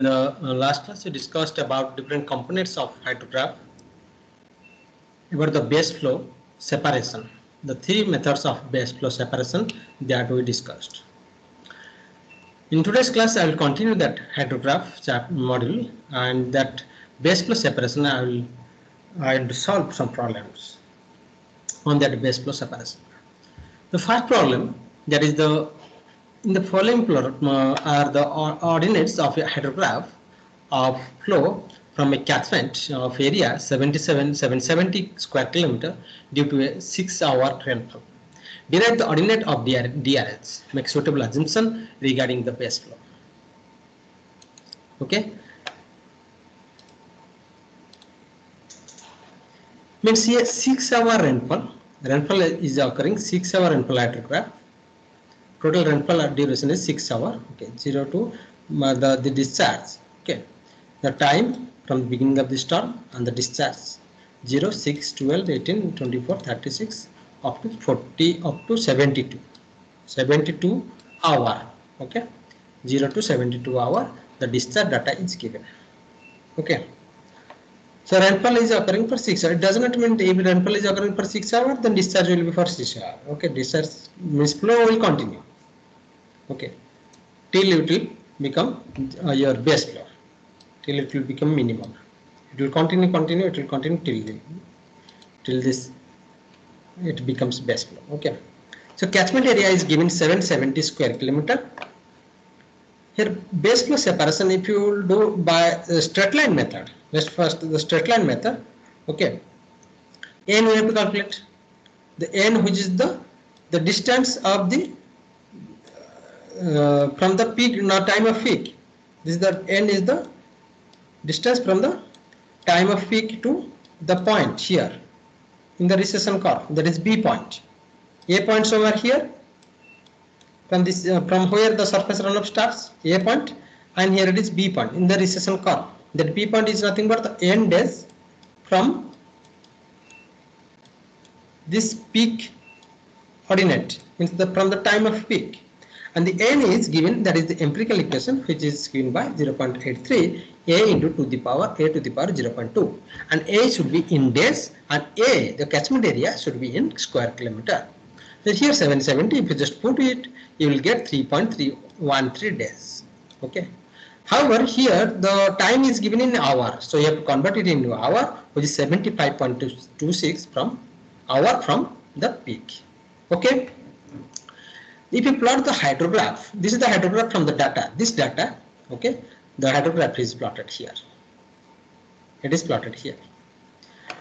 the uh, last class we discussed about different components of hydrograph. About the base flow separation. The three methods of base flow separation that we discussed. In today's class i will continue that hydrograph module and that base flow separation i will i will solve some problems on that base flow separation. The first problem that is the in the following plot uh, are the ordinates of a hydrograph of flow from a catchment of area 77 770 square kilometer due to a 6 hour rainfall. Derive the ordinate of DR, DRH. Make suitable assumption regarding the base flow. Okay. Means here 6 hour rainfall. Rainfall is occurring 6 hour rainfall hydrograph total rainfall duration is 6 hour okay 0 to uh, the, the discharge okay. The time from the beginning of the storm and the discharge 0 6 12 18 24 36 up to 40 up to 72 72 hour okay. 0 to 72 hour the discharge data is given okay. So rainfall is occurring for 6 hours. It does not mean if rainfall is occurring for 6 hours, then discharge will be for 6 hours. Okay, discharge means flow will continue okay. Till it will become uh, your base flow till it will become minimum. It will continue continue it will continue till till this it becomes base flow okay. So catchment area is given 770 square kilometer. Here base flow separation if you will do by the straight line method let's first the straight line method okay. N we have to calculate. The n which is the the distance of the uh, from the peak time of peak. This is the n is the distance from the time of peak to the point here in the recession curve. That is b point. A point somewhere here. From this uh, from where the surface runoff starts a point and here it is b point in the recession curve. That b point is nothing but the end is from this peak ordinate means the from the time of peak and the n is given that is the empirical equation which is given by 0.83 a into to the power a to the power 0.2 and a should be in days and a the catchment area should be in square kilometer. So here 770 if you just put it you will get 3.313 days okay. However here the time is given in hour. So you have to convert it into hour which is 75.26 from hour from the peak. Okay if you plot the hydrograph, this is the hydrograph from the data. This data, okay, the hydrograph is plotted here. It is plotted here.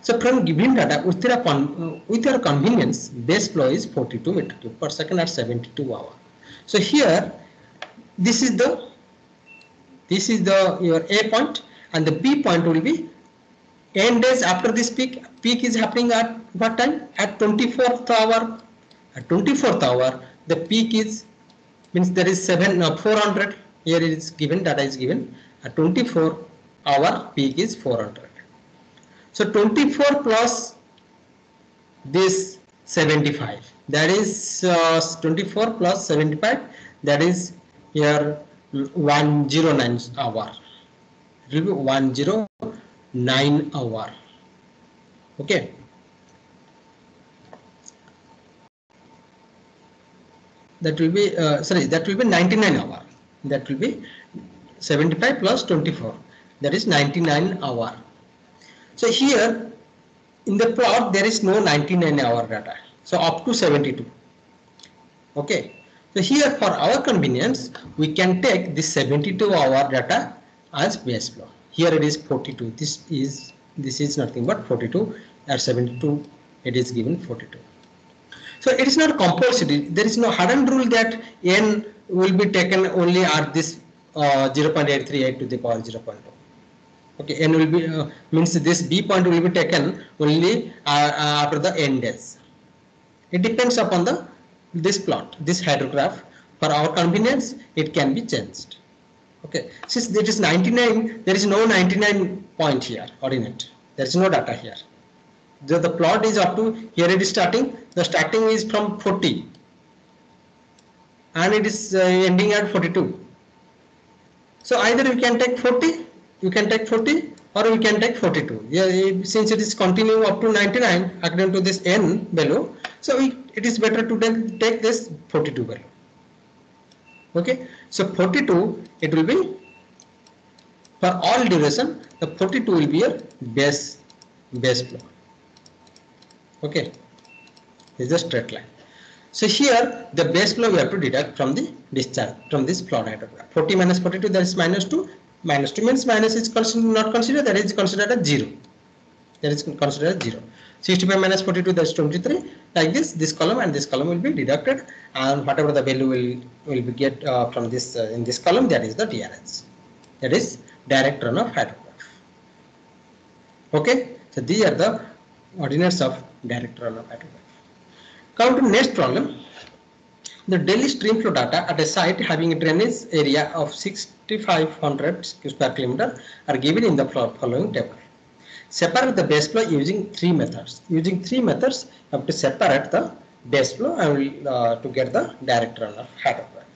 So from given data, with your, with your convenience, base flow is 42 meter cube per second at 72 hour. So here, this is the this is the your A point and the B point will be n days after this peak. Peak is happening at what time? At 24th hour. At 24th hour, the peak is means there is 7 uh, 400 here it is given data is given. A 24 hour peak is 400 so 24 plus this 75 that is uh, 24 plus 75 that is here 109 hour. It will be 109 hour. Okay that will be uh, sorry that will be 99 hour. That will be 75 plus 24 that is 99 hour. So here in the plot there is no 99 hour data. So up to 72 okay. So here for our convenience we can take this 72 hour data as base flow here it is 42 this is this is nothing but 42 at 72 it is given 42 so it is not compulsory. There is no hidden rule that n will be taken only at this uh, 0.838 to the power 0.2. Okay, n will be uh, means this b point will be taken only uh, uh, after the n days. It depends upon the this plot, this hydrograph. For our convenience, it can be changed. Okay, since it is 99, there is no 99 point here ordinate. There is no data here the, the plot is up to here it is starting the starting is from 40 and it is uh, ending at 42 So either we can take 40, you can take 40 or we can take 42. Yeah, since it is continuing up to 99 according to this n value, so it is better to take this 42 value. Okay, so 42 it will be for all duration the 42 will be your base base flow. Okay, is the straight line. So here the base flow we have to deduct from the discharge from this flow diagram. 40 minus 42 that is minus 2. Minus 2 means minus is not considered that is considered as 0. That is considered as 0. 65 minus 42 that is 23. Like this this column and this column will be deducted and whatever the value will will be get uh, from this uh, in this column that is the DRH. That is direct runoff hydrograph. Okay. So these are the ordinates of direct runoff hydrograph. Come to next problem. The daily stream flow data at a site having a drainage area of 6500 square kilometer are given in the following table. Separate the base flow using three methods. Using three methods, you have to separate the base flow and uh, to get the direct runoff head of hydrograph.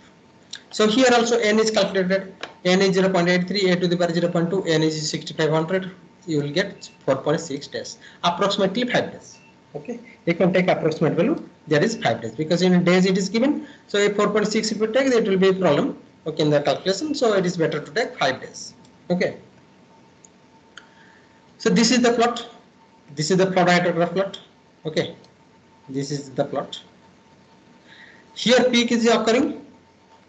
So here also n is calculated. n is 0.83, a to the power 0.2, n is 6500. You will get 4.6 days, approximately 5 days. Okay, you can take approximate value. There is 5 days because in days it is given. So if 4.6 if you take, it will be a problem. Okay, in the calculation. So it is better to take 5 days. Okay. So this is the plot. This is the plot hydrograph plot. Okay, this is the plot. Here peak is occurring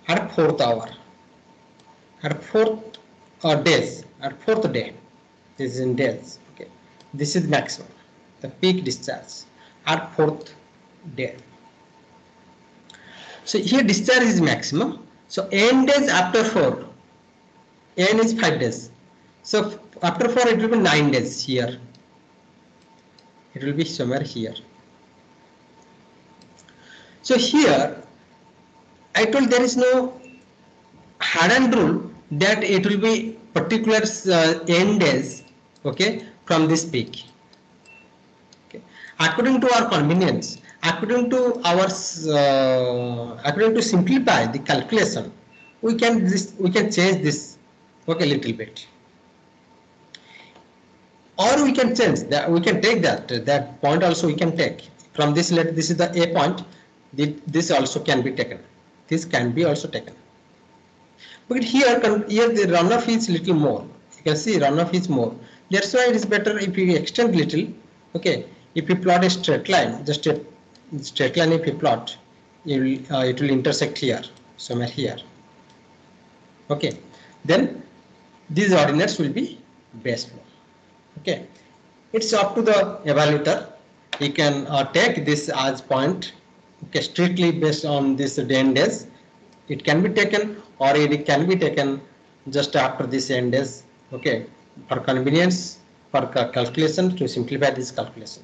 at fourth hour, at fourth uh, days, at fourth day. This is in days. Okay, this is maximum, the peak discharge at fourth day. So here discharge is maximum. So n days after four, n is five days. So after four it will be nine days here. It will be somewhere here. So here I told there is no hard and rule that it will be particular uh, n days okay from this peak. Okay. According to our convenience, according to our uh, according to simplify the calculation, we can this we can change this. Okay little bit. Or we can change that we can take that that point also we can take. From this let this is the a point. This also can be taken. This can be also taken. But here here the runoff is little more. You can see runoff is more. That's why it is better if you extend little. Okay if you plot a straight line just a straight line if you plot you will, uh, it will intersect here somewhere here. Okay. Then these ordinates will be base flow. Okay. It's up to the evaluator. He can uh, take this as point okay strictly based on this n days. It can be taken or it can be taken just after this end days. Okay. For convenience for calculation to simplify this calculation.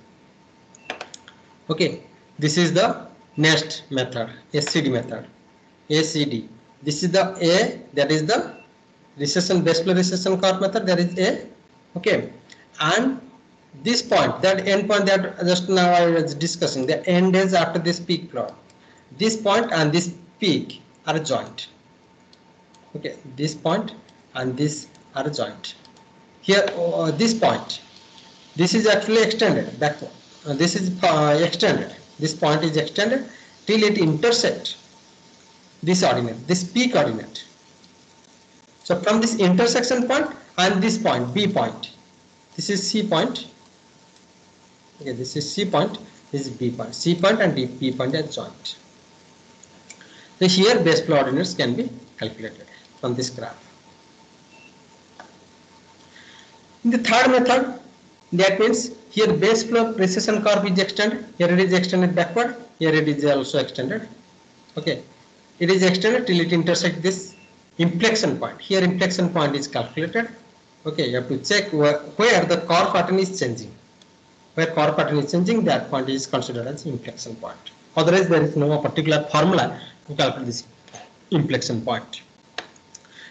Okay this is the next method scd method. Acd this is the a that is the recession flow recession curve method there is a. Okay. And this point that end point that just now i was discussing the end is after this peak plot this point and this peak are joint. Okay. This point and this are joint. Here uh, this point. This is actually extended back uh, this is uh, extended this point is extended till it intersect this ordinate this p ordinate so from this intersection point and this point b point. This is c point. Okay this is c point this is b point. C point and D, b point are joint so here base flow ordinates can be calculated from this graph. In the third method that means here base flow recession curve is extended here it is extended backward here it is also extended. Okay. It is extended till it intersects this inflection point. Here inflection point is calculated. Okay you have to check where, where the curve pattern is changing. Where curve pattern is changing that point is considered as inflection point. Otherwise there is no particular formula to calculate this inflection point.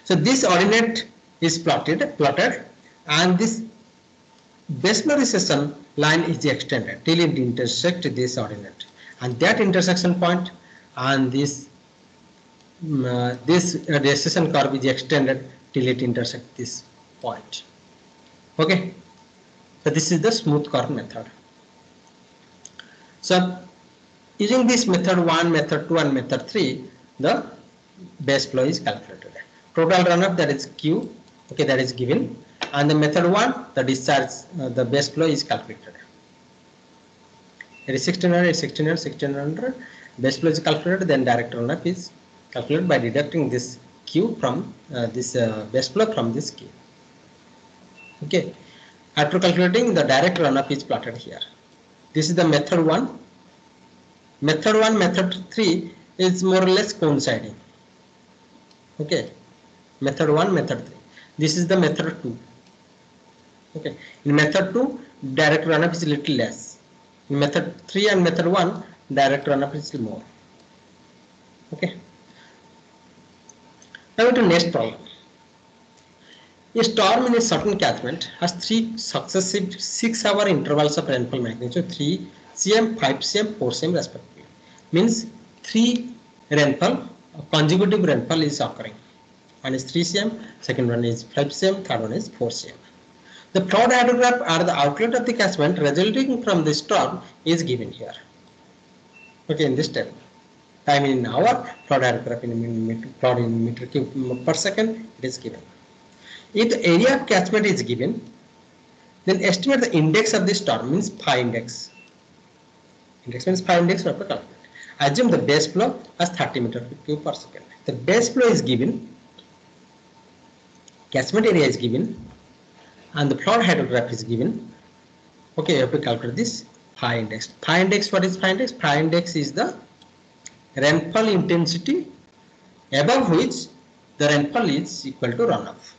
So this ordinate is plotted plotted and this base flow recession line is extended till it intersect this ordinate and that intersection point and this uh, this recession curve is extended till it intersects this point. Okay. So this is the smooth curve method. So using this method 1, method 2 and method 3, the base flow is calculated. Total runoff that is Q, okay, that is given. And the method 1, the discharge, uh, the base flow is calculated. It is 1600, 1600, 1600. Base flow is calculated, then direct runoff is calculated by deducting this Q from uh, this uh, base flow from this Q. Okay. After calculating, the direct runoff is plotted here. This is the method 1. Method 1, method 3 is more or less coinciding. Okay. Method 1, method 3. This is the method 2. Okay. In method 2, direct runoff is little less in method 3 and method 1, direct runoff is more. Okay. Now to next problem. A storm in a certain catchment has three successive 6 hour intervals of rainfall magnitude 3 cm, 5 cm, 4 cm respectively. Means 3 rainfall, consecutive rainfall is occurring. One is 3 cm, second one is 5 cm, third one is 4 cm. The flood hydrograph or the outlet of the catchment resulting from the storm is given here. Okay, in this table. Time in hour, flood hydrograph in meter, flood in meter cube per second, it is given. If the area of catchment is given, then estimate the index of the storm means phi index. Index means phi index of the calculate. Assume the base flow as 30 meter cube per second. The base flow is given, catchment area is given, and the flood hydrograph is given. Okay, you have to calculate this phi index. Phi index, what is phi index? Phi index is the rainfall intensity above which the rainfall is equal to runoff.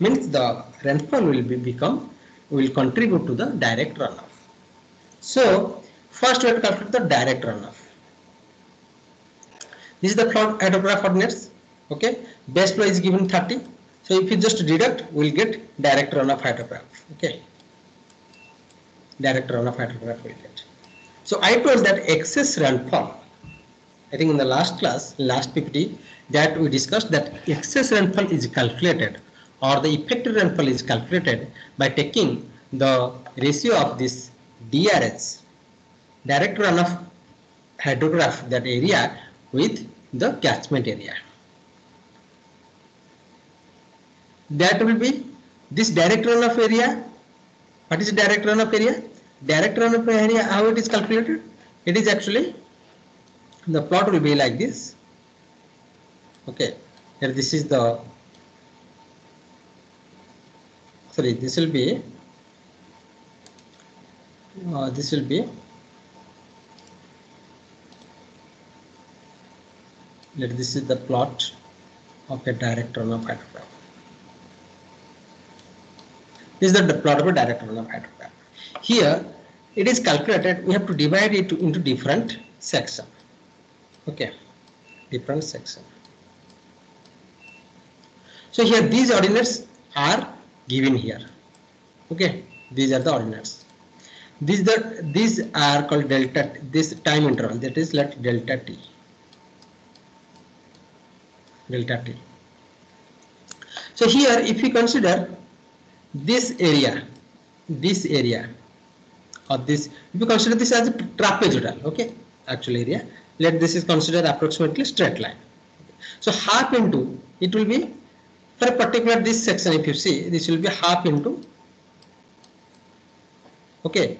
Means the rainfall will be become will contribute to the direct runoff. So first we have to calculate the direct runoff. This is the flood hydrograph ordinates. Okay, base flow is given 30 so if you just deduct, we'll get direct runoff hydrograph. Okay. Direct runoff hydrograph we'll get. So I told that excess rainfall. I think in the last class, last PPT, that we discussed that excess rainfall is calculated or the effective rainfall is calculated by taking the ratio of this DRH, direct runoff hydrograph, that area with the catchment area. That will be this direct runoff area. What is direct runoff area? Direct runoff area, how it is calculated? It is actually, the plot will be like this. Okay, here this is the, sorry, this will be, uh, this will be, let this is the plot of a direct runoff hydrograph. Is the plottable direct runoff hydrograph. Here, it is calculated, we have to divide it into different section. Okay, different section. So here these ordinates are given here. Okay, these are the ordinates. These the these are called delta. This time interval that is let delta t. Delta t. So here, if we consider this area, this area of this, if you consider this as a trapezoidal, okay, actual area, let this is considered approximately straight line. So half into, it will be, for a particular this section if you see, this will be half into, okay,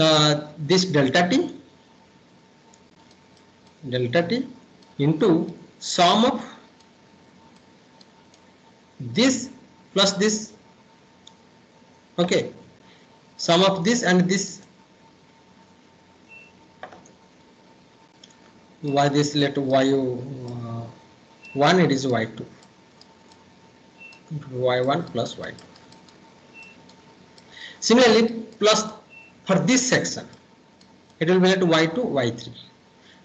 uh, this delta t, delta t into sum of this plus this okay. Sum of this and this. Why this let y uh, 1 it is y2 y1 plus y2 similarly plus for this section it will be let y2 y3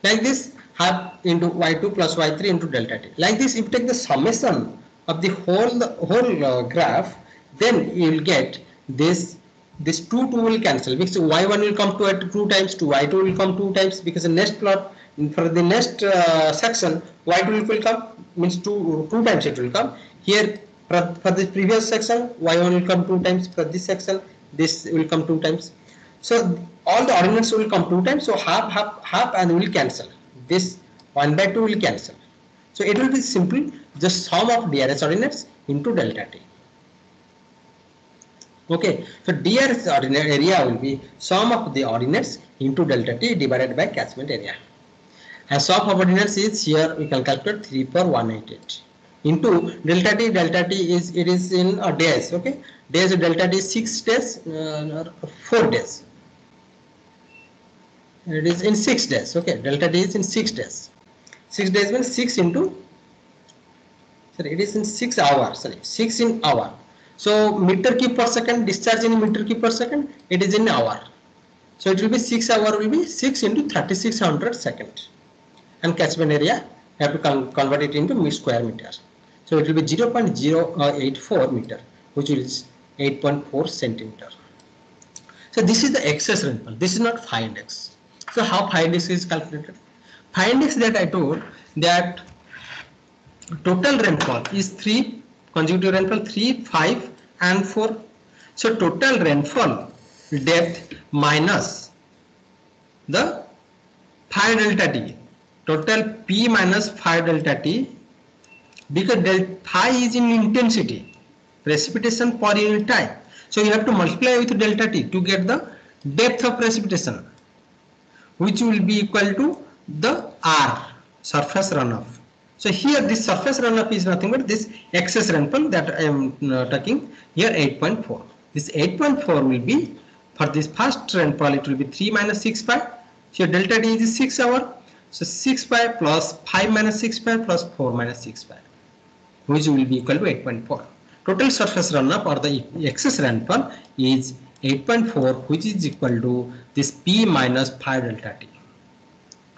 like this half into y2 plus y3 into delta t. Like this if you take the summation of the whole the whole uh, graph then you will get this this 2 2 will cancel. Because y1 will come to it 2 times to y2 will come 2 times because the next plot for the next uh, section y2 will come means 2 2 times it will come. Here for, for the previous section y1 will come two times. For this section this will come two times. So all the ordinates will come two times. So half half half and will cancel. This 1 by 2 will cancel. So it will be simply just sum of DRS ordinates into delta t okay so DRS ordinate area will be sum of the ordinates into delta t divided by catchment area. As sum of ordinates is here we can calculate 3 per 188 into delta t delta t is it is in days okay? Days delta t 6 days uh, 4 days. It is in 6 days okay? Delta t is in 6 days. 6 days means 6 into sorry it is in 6 hours sorry 6 in hour so meter cube per second discharge in meter cube per second it is in hour so it will be 6 hour will be 6 into 3600 second and catchment area have to convert it into square meter so it will be uh, 0.084 meter, which is 8.4 centimeter. So this is the excess rainfall. This is not phi index. So how phi index is calculated? Phi index that I told that total rainfall is 3 consecutive rainfall 3, 5 and 4. So total rainfall depth minus the phi delta t. Total P minus phi delta t because delta phi is in intensity precipitation per unit time so you have to multiply with delta t to get the depth of precipitation which will be equal to the r surface runoff so here this surface runoff is nothing but this excess rainfall that i am uh, talking here 8.4 this 8.4 will be for this first rainfall it will be 3 minus 6 pi here delta t is 6 hour so 6 pi plus 5 minus 6 pi plus 4 minus 6 pi which will be equal to 8.4. Total surface runoff or the excess rainfall is 8.4 which is equal to this P minus phi delta T.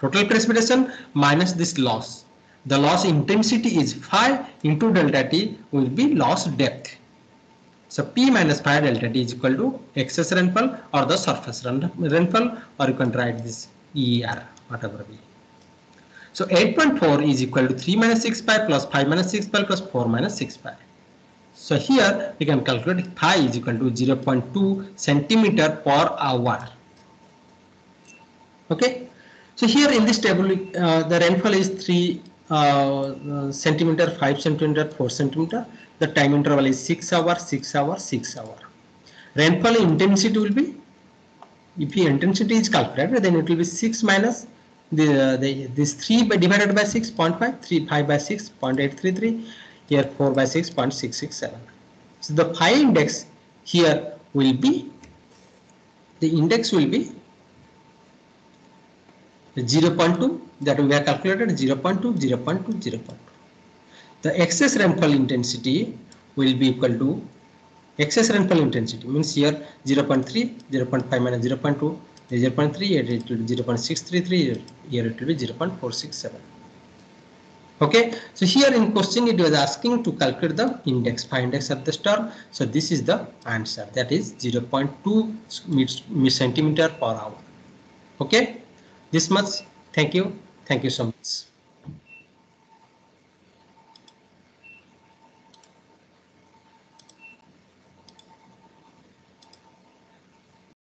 Total precipitation minus this loss. The loss intensity is phi into delta T will be loss depth. So P minus phi delta T is equal to excess rainfall or the surface rainfall or you can write this ER whatever be. So 8.4 is equal to 3 minus 6 pi plus 5 minus 6 pi plus 4 minus 6 pi. So here we can calculate pi is equal to 0.2 centimeter per hour. Okay. So here in this table uh, the rainfall is 3 uh, Uh, centimeter, 5 centimeter, 4 centimeter. The time interval is 6 hour, 6 hour, 6 hour. Rainfall intensity will be if the intensity is calculated then it will be 6 minus the, uh, the this 3 by divided by 6.5 3 5 by 6 0.833 here 4 by 6 0.667 so the phi index here will be the index will be 0.2 that we have calculated 0.2 0.2 0.2 the excess rainfall intensity will be equal to excess rainfall intensity means here 0.3 0.5 minus 0.2 0.3 here it will be 0.633 here it will be 0.467 okay so here in question it was asking to calculate the index phi index of the star so this is the answer that is 0.2 centimeter per hour okay this much thank you. Thank you so much